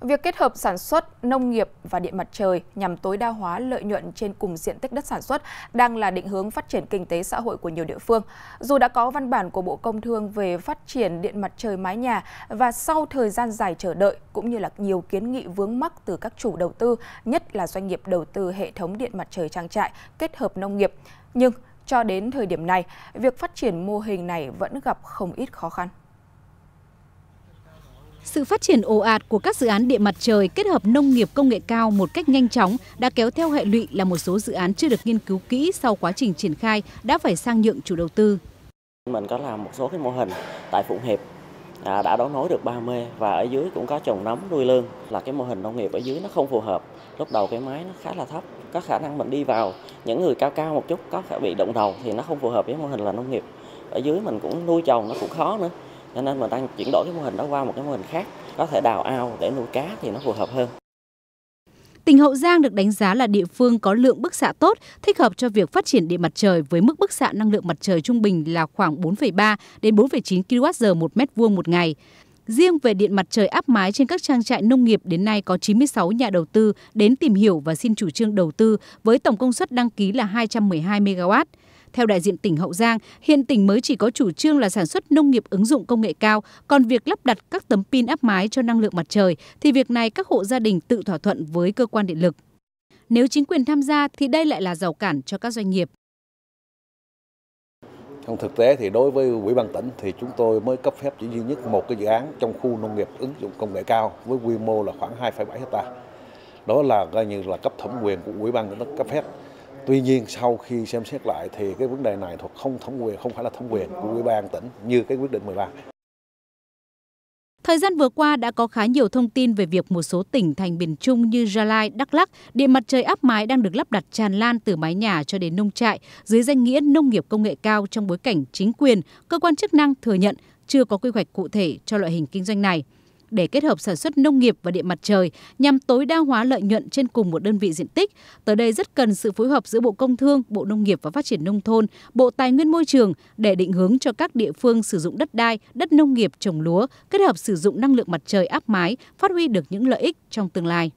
Việc kết hợp sản xuất, nông nghiệp và điện mặt trời nhằm tối đa hóa lợi nhuận trên cùng diện tích đất sản xuất đang là định hướng phát triển kinh tế xã hội của nhiều địa phương. Dù đã có văn bản của Bộ Công Thương về phát triển điện mặt trời mái nhà và sau thời gian dài chờ đợi cũng như là nhiều kiến nghị vướng mắc từ các chủ đầu tư, nhất là doanh nghiệp đầu tư hệ thống điện mặt trời trang trại kết hợp nông nghiệp, nhưng cho đến thời điểm này, việc phát triển mô hình này vẫn gặp không ít khó khăn. Sự phát triển ồ ạt của các dự án điện mặt trời kết hợp nông nghiệp công nghệ cao một cách nhanh chóng đã kéo theo hệ lụy là một số dự án chưa được nghiên cứu kỹ sau quá trình triển khai đã phải sang nhượng chủ đầu tư. Mình có làm một số cái mô hình tại Phụng Hiệp à, đã đấu nối được 30 và ở dưới cũng có trồng nấm nuôi lương là cái mô hình nông nghiệp ở dưới nó không phù hợp lúc đầu cái máy nó khá là thấp có khả năng mình đi vào những người cao cao một chút có thể bị động đầu thì nó không phù hợp với mô hình là nông nghiệp. Ở dưới mình cũng nuôi trồng nó cũng khó nữa cho nên mình đang chuyển đổi cái mô hình đó qua một cái mô hình khác có thể đào ao để nuôi cá thì nó phù hợp hơn Tỉnh Hậu Giang được đánh giá là địa phương có lượng bức xạ tốt, thích hợp cho việc phát triển điện mặt trời với mức bức xạ năng lượng mặt trời trung bình là khoảng 4,3 đến 4,9 kWh một mét vuông một ngày. Riêng về điện mặt trời áp mái trên các trang trại nông nghiệp đến nay có 96 nhà đầu tư đến tìm hiểu và xin chủ trương đầu tư với tổng công suất đăng ký là 212 MW. Theo đại diện tỉnh Hậu Giang, hiện tỉnh mới chỉ có chủ trương là sản xuất nông nghiệp ứng dụng công nghệ cao, còn việc lắp đặt các tấm pin áp mái cho năng lượng mặt trời thì việc này các hộ gia đình tự thỏa thuận với cơ quan điện lực. Nếu chính quyền tham gia thì đây lại là rào cản cho các doanh nghiệp. Trong thực tế thì đối với Ủy ban tỉnh thì chúng tôi mới cấp phép chỉ duy nhất một cái dự án trong khu nông nghiệp ứng dụng công nghệ cao với quy mô là khoảng 2,7 hectare. Đó là coi như là cấp thẩm quyền của Ủy ban tỉnh cấp phép. Tuy nhiên sau khi xem xét lại thì cái vấn đề này thuộc không thẩm quyền, không phải là thẩm quyền của Ủy ban tỉnh như cái quyết định 13. Thời gian vừa qua đã có khá nhiều thông tin về việc một số tỉnh thành miền Trung như Gia Lai, Đắk Lắk, điện mặt trời áp mái đang được lắp đặt tràn lan từ mái nhà cho đến nông trại dưới danh nghĩa nông nghiệp công nghệ cao trong bối cảnh chính quyền, cơ quan chức năng thừa nhận chưa có quy hoạch cụ thể cho loại hình kinh doanh này để kết hợp sản xuất nông nghiệp và điện mặt trời nhằm tối đa hóa lợi nhuận trên cùng một đơn vị diện tích. Tới đây rất cần sự phối hợp giữa Bộ Công Thương, Bộ Nông nghiệp và Phát triển Nông thôn, Bộ Tài nguyên Môi trường để định hướng cho các địa phương sử dụng đất đai, đất nông nghiệp trồng lúa, kết hợp sử dụng năng lượng mặt trời áp mái, phát huy được những lợi ích trong tương lai.